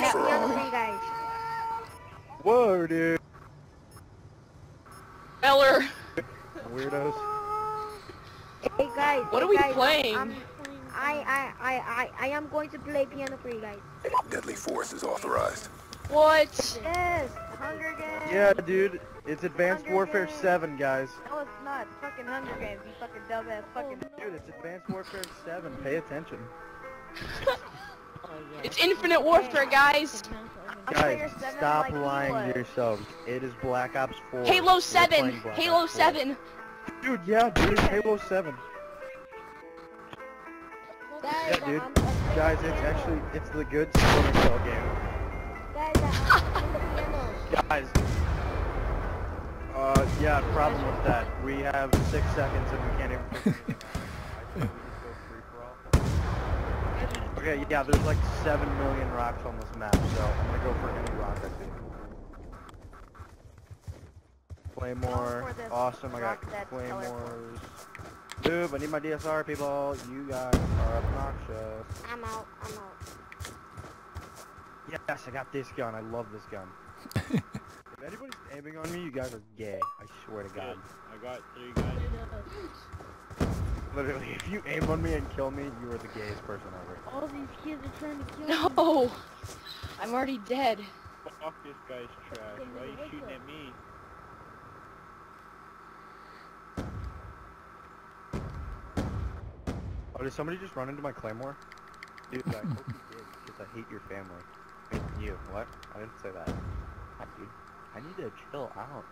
Cat me on the free guys. Whoa, dude. Feller. Weirdos. Hey guys. What hey are we guys, playing? I'm, I, I, I, I, I am going to play piano for you guys. Deadly force is authorized. What? Yes, Hunger Games. Yeah, dude. It's Advanced Hunger Warfare Games. 7, guys. No, it's not. It's fucking Hunger Games. You fucking dumbass. Fucking. Dude, it's Advanced Warfare 7. Pay attention. It's Infinite Warfare, guys. Guys, stop lying to yourselves. It is Black Ops 4. Halo 7. Halo Ops 4. 7. Dude, yeah, dude, Halo 7. Guys, Yeah, dude. I'm, I'm playing Guys, it's actually, it's the good Splinter Cell game. Guys, I'm playing the piano. Guys. Uh, yeah, problem with that. We have six seconds and we can't even pick anything up. I think we just go free for all. Okay, yeah, there's like seven million rocks on this map, so I'm gonna go for any rock I see. Claymore, for awesome, I got rock that's claymores. Noob, I need my DSR, people. You guys are obnoxious. I'm out. I'm out. Yes, I got this gun. I love this gun. if anybody's aiming on me, you guys are gay. I swear to God. I got three guys. Uh, Literally, if you aim on me and kill me, you are the gayest person ever. All these kids are trying to kill me. No. I'm already dead. Fuck this guy's trash. Why are you shooting at me? Oh, did somebody just run into my claymore? Dude, I hope you did, because I hate your family. I mean, you. What? I didn't say that. Hi, dude. I need to chill out.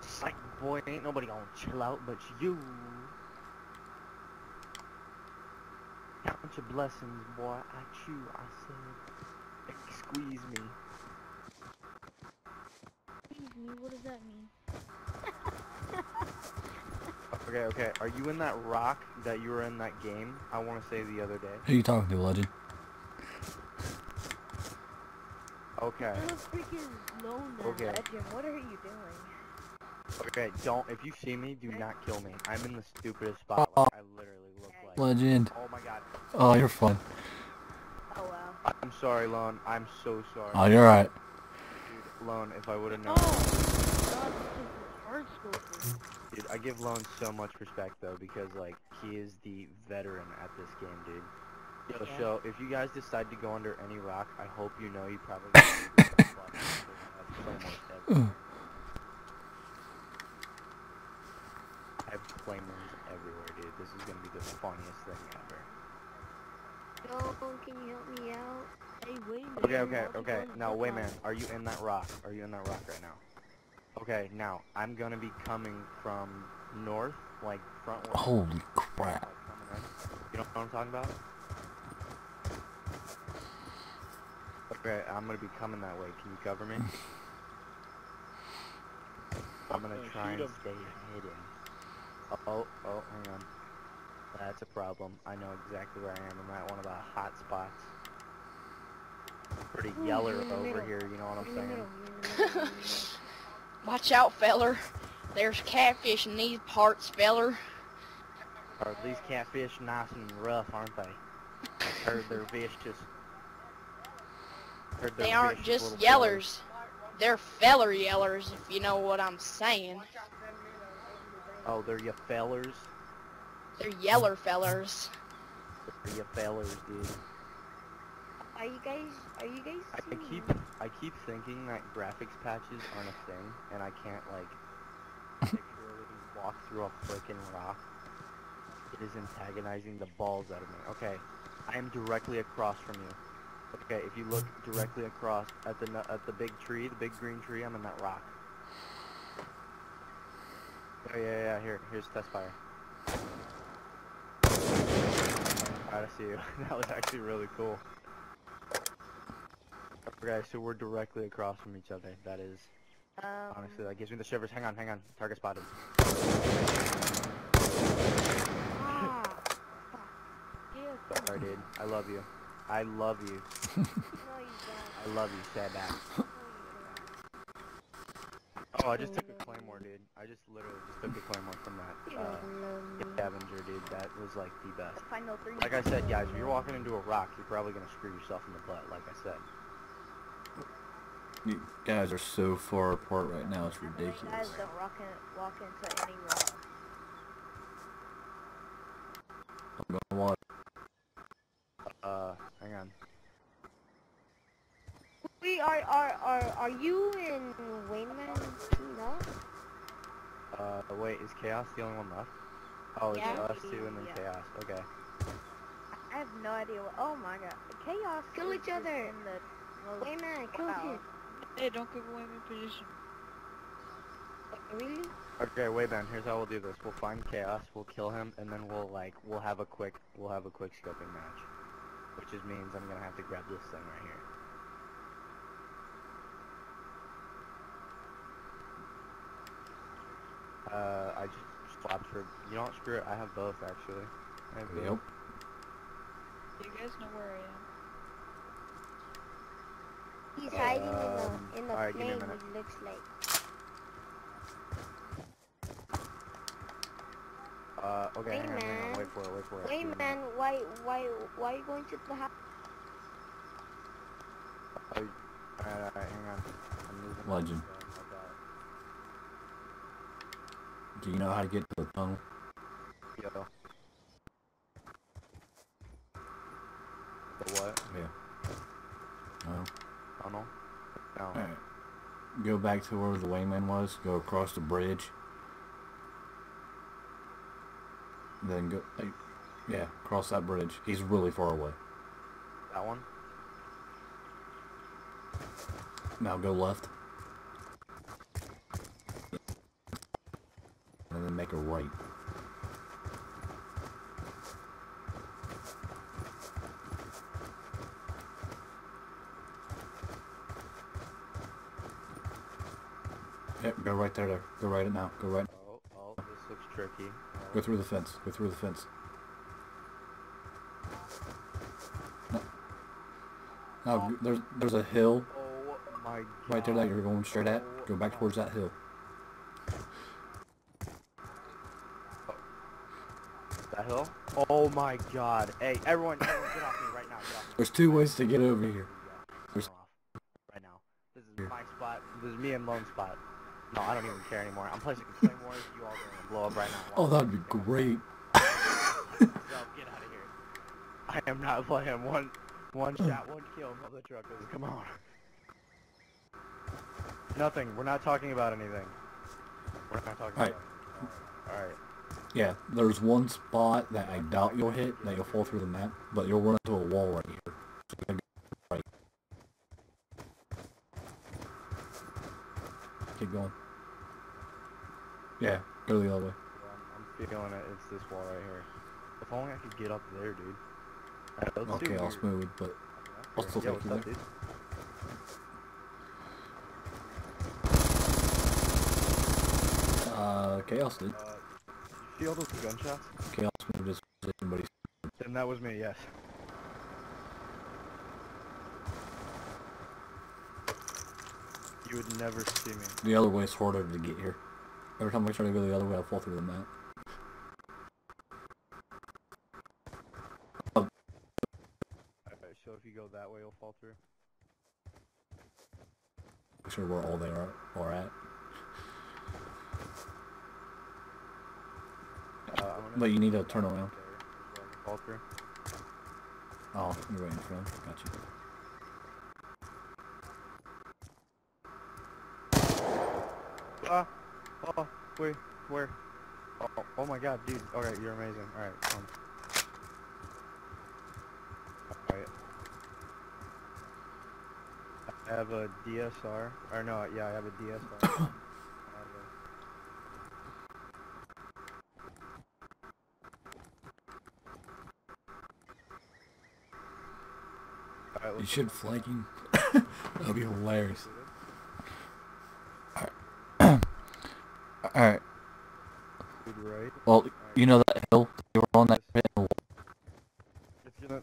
Psych, boy, ain't nobody gonna chill out but you. Count your blessings, boy. I chew, I said. Squeeze me. Excuse me, what does that mean? Okay, okay. Are you in that rock that you were in that game? I want to say the other day. Who are you talking to, Legend? Okay. You're freaking lone Okay. legend. What are you doing? Okay, don't. If you see me, do not kill me. I'm in the stupidest spot. Like, I literally look like. Legend. Oh my god. Oh, you're fun. Oh wow. I'm sorry, Lone. I'm so sorry. Oh, you're right. Dude, Lone, if I would have known. Oh, god, this is hard school. Dude, I give Lone so much respect though because like he is the veteran at this game, dude. Yo, Yeah. so if you guys decide to go under any rock, I hope you know you probably gotta do this spot because I have claymores everywhere. Hmm. I have claymores everywhere, dude. This is gonna be the funniest thing ever. Yo, can you help me out? Hey, wait. Okay, okay, okay. Now, wait, man. Are you in that rock? Are you in that rock right now? Okay, now I'm gonna be coming from north, like frontward. Holy crap. like, coming in. You know what I'm talking about? Okay, I'm gonna be coming that way. Can you cover me? I'm gonna Oh, try shoot and 'em. stay hidden. Oh, oh, oh, hang on. That's a problem. I know exactly where I am. I'm at one of the hot spots. Pretty Ooh, yeller you're in the over middle. here, you know what I'm You're in the saying? middle, you're in the middle, you're in the middle. Watch out, feller. There's catfish in these parts, feller. Are these catfish nice and rough, aren't they? I heard they're vicious. Heard they're They aren't just yellers. They're feller yellers, if you know what I'm saying. Oh, they're your fellers. They're yeller fellers. They're your fellers, dude. Are you guys? Are you guys? I, I keep me? I keep thinking that graphics patches aren't a thing, and I can't like literally walk through a freaking rock. It is antagonizing the balls out of me. Okay, I am directly across from you. Okay, if you look directly across at the at the big tree, the big green tree, I'm in that rock. Oh yeah, yeah, yeah, here, here's test fire. I see you. that was actually really cool. Okay, so we're directly across from each other. That is, Um, honestly, that gives me the shivers. Hang on, hang on. Target spotted. ah, fuck. Yeah, come Sorry, dude. I love you. I love you. No, you. I love you, sad back. No, you don't. Oh, I just claymore, dude. I just literally just took the claymore from that uh, don't love me. scavenger, dude. That was like the best. Like I said, guys, if you're walking into a rock, you're probably gonna screw yourself in the butt. Like I said. You guys are so far apart right now, it's ridiculous. Guys ridiculous. don't walk, in, walk into any rock. I'm gonna watch. Uh, hang on. We are are are are you in Wayman teamed up? Uh, wait, is Chaos the only one left? Oh, it's Yeah. us two and then Yeah. Chaos. Okay. I have no idea what. Oh my god, chaos! Kill each other. In the most, Wayman, kill Wow. him. Hey, don't give away my position. Really? Okay, wait, Ben. Here's how we'll do this. We'll find Chaos. We'll kill him, and then we'll like we'll have a quick we'll have a quick scoping match, which just means I'm gonna have to grab this thing right here. Uh, I just swapped for. You know what? Screw it. I have both actually. I have both. Yep. You guys know where I am. He's hiding Um, in the in the alright, give me a plane. It looks like. Uh, okay, hang on, hang on. Wait for it. Wait for it. Give me a why why why are you going to the house? Oh, alright, alright, hang on. I'm moving. on, Legend. so I'll got Do you know how to get to the tunnel? Yeah. The what? Yeah. No. Tunnel? No. Alright. Go back to where the wayman was. Go across the bridge. Then go. Like, yeah, cross that bridge. He's really far away. That one? Now go left. And then make a right. Yep, go right there, there. Go right it now. Go right. Oh, oh, this looks tricky. Go through the fence. Go through the fence. No. Now, oh. there's there's a hill Oh my god. right there that you're going straight at. Go back towards that hill. That hill? Oh my god. Hey, everyone, everyone get off me right now. Get off me. There's two ways to get over here. There's- get off. Right now. This is my spot. This is me and Lone spot. No, I don't even care anymore. I'm placing claymores. You all going to blow up right now. Oh, that'd be great. So, get out of here. I am not playing one one oh. shot, one kill, mother truckers. Come on. Nothing. We're not talking about anything. We're not talking Alright. about Alright. Yeah, there's one spot that I doubt you'll hit, that you'll fall through the map, but you'll run into a wall right here. So right. Keep going. Yeah, go the other way. I'm, feeling it. It's this wall right here. If only I could get up there, dude. Alright, let's do Okay, I'll smooth, but I'll still Yo, take you up, there. dude? Uh, Chaos did. Uh, see all those gunshots? Chaos moved his position, but he's Then that was me, yes. You would never see me. the other way is harder to get here. Every time I try to go the other way, I fall through the map. Alright, so if you go that way, you'll fall through. Make sure where all they are, are at. Uh, I'm gonna But you need to turn around. there as well to fall through. Oh, you're waiting for them. Got you. Ah! Oh, wait, where? Oh, oh, oh my god, dude. Alright, you're amazing. Alright, um. Alright. I have a DSR. Or no, yeah, I have a DSR. I have a- Alright, You should flag him. That'd be hilarious. Alright. Dude, right? Well, you know that hill? You were on that hill. It's gonna.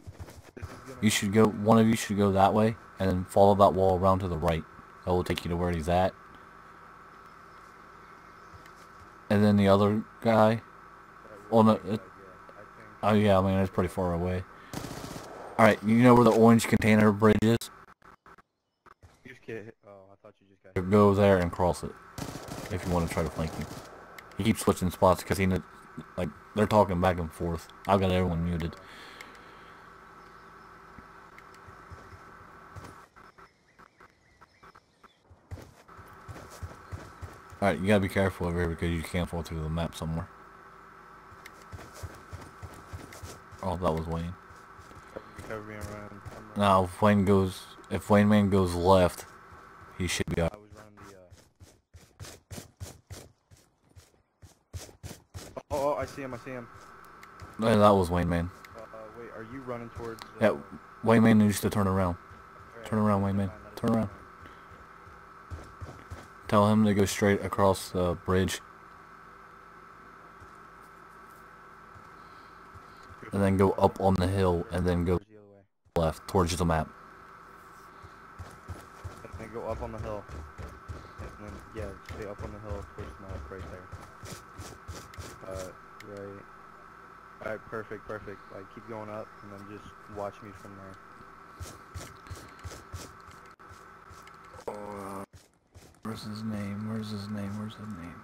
This is gonna. You should go, one of you should go that way, and then follow that wall around to the right. That will take you to where he's at. and then the other guy. That Well, no, would be a it- good idea, I think. Oh yeah, I mean it's pretty far away. All right, you know where the orange container bridge is? You just get hit. Oh, I thought you just got hit. Go there and cross it if you want to try to flank me. He keeps switching spots because he kn- like they're talking back and forth. I've got everyone muted. Alright, you gotta be careful over here because you can't fall through the map somewhere. Oh, that was Wayne. And run. I'm running. Now, if Wayne goes, if Wayne Man goes left, he should be out. I was running the. Uh... Oh, oh, I see him. I see him. Uh, That was Wayne Man. Uh, uh, wait, are you running towards? Uh... Yeah, Wayne Man needs to turn around. turn around, Wayne Wayman. fine, that is Turn around. Tell him to go straight across the bridge and then go up on the hill and then go Towards the other way. Left towards the map. And then go up on the hill. And then, yeah, stay up on the hill towards the map right there. Uh, right. Alright, perfect, perfect. Like, keep going up, and then just watch me from there. Where's his name? Where's his name? Where's his name?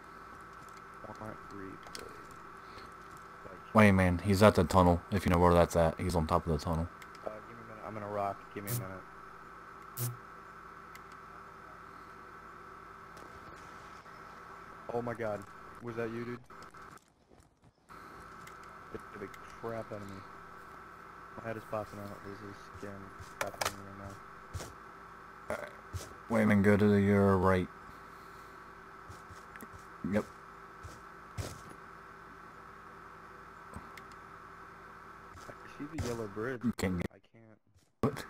Want replay. Like, Wayne Man, he's at the tunnel. If you know where that's at, he's on top of the tunnel. Give me a minute. I'm rock. Give me a minute. Oh my god. Was that you, dude? Scared the crap out of me. My head is popping out. This is of me right now. Wayne Man, go to the, your right. Yep. I can see the yellow bridge. You can't get I can't. it.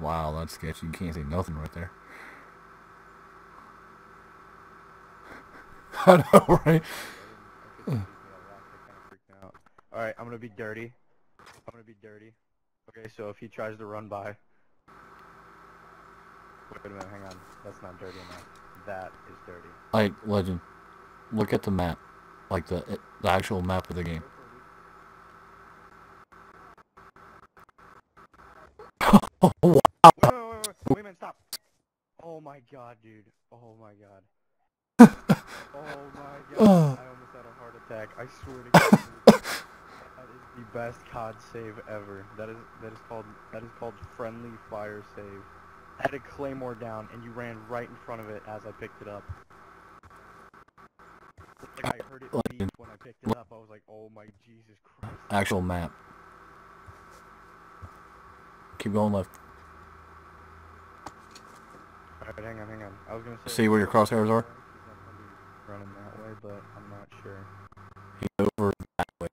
Wow, that's sketchy. You can't see nothing right there. I know, right? Alright, I'm gonna be dirty. I'm gonna be dirty. Okay, so if he tries to run by... Wait a minute, hang on. That's not dirty enough. That is dirty. Like, Legend, look at the map. Like, the the actual map of the game. oh, wow. Wait, wait, wait, wait, wait, wait, man, stop! Oh my god, dude. Oh my god. oh my god. I almost had a heart attack. I swear to god. That is the best COD save ever. That is that is called that is called friendly fire save. I had a claymore down and you ran right in front of it as I picked it up. Like I heard it beep when I picked it up. I was like, oh my Jesus Christ. Actual map. Keep going left. Alright, hang on, hang on. I was gonna say. See where your crosshairs are? He's not gonna be Running that way, but I'm not sure. He's over that way.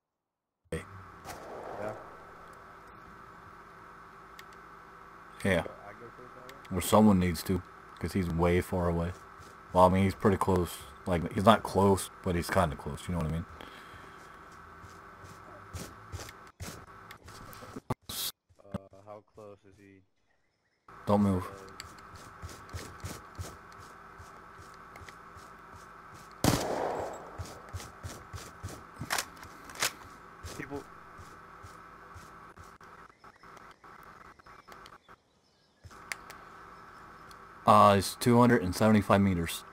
Yeah. Yeah. So I go towards that way. Or someone needs to. Because he's way far away. Well, I mean, he's pretty close. Like, he's not close, but he's kind of close. You know what I mean? Uh, how close is he? Don't move. People. It's 275 meters.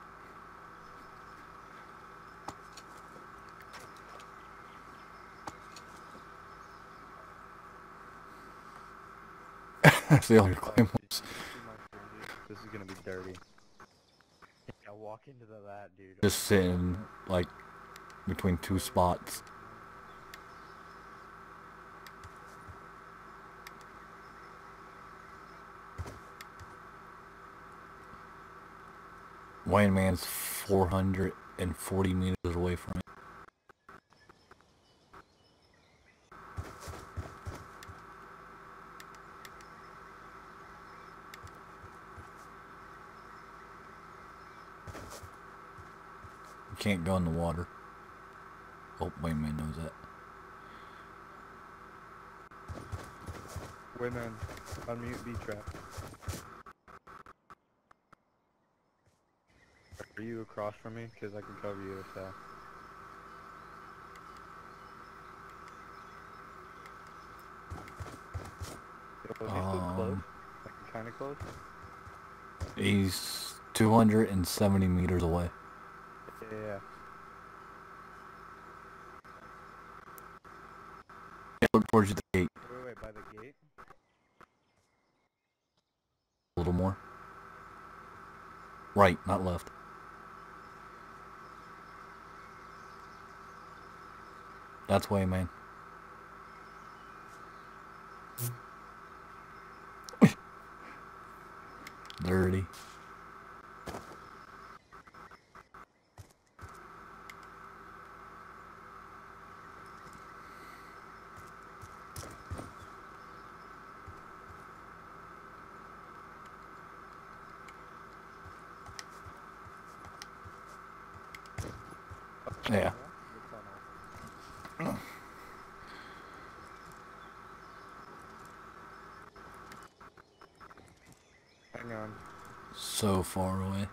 Your claymores. See my? This is gonna be dirty. I walk into the, that, dude. Just sitting, like, between two spots. Wayne Man's 440 meters away from it. You can't go in the water. Oh, Wayne Man knows that. Wait, man. Unmute B trap. Are you across from me? Because I can cover you if so. Yo, Is he still close? Um, Like kind of close? He's 270 meters away. Yeah, yeah, yeah. Look towards the gate Wait, wait, by the gate? a little more. Right, not left. That's way, man. Dirty. Hang on. So far away.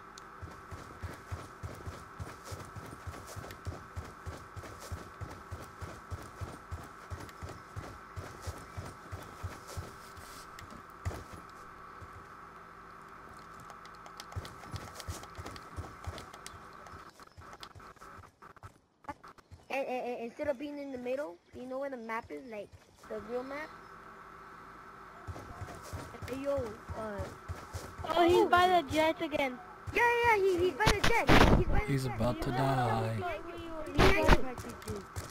And, and, and instead of being in the middle, you know where the map is, like the real map. Hey, yo, uh, Oh, he's by the jets again. yeah, yeah, he, he's by the jet. He's by the He's jet. about to die.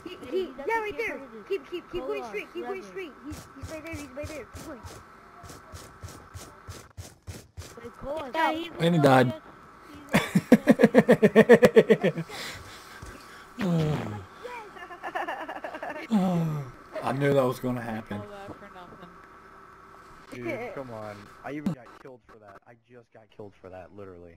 He, he, yeah, right there. Keep, keep, keep going straight. Keep going straight. He's, he's right there. He's right there. Keep going. Yeah, And he died. the jets. I knew that was gonna happen. All that for nothing. Dude, come on. I even got killed for that. I just got killed for that, literally.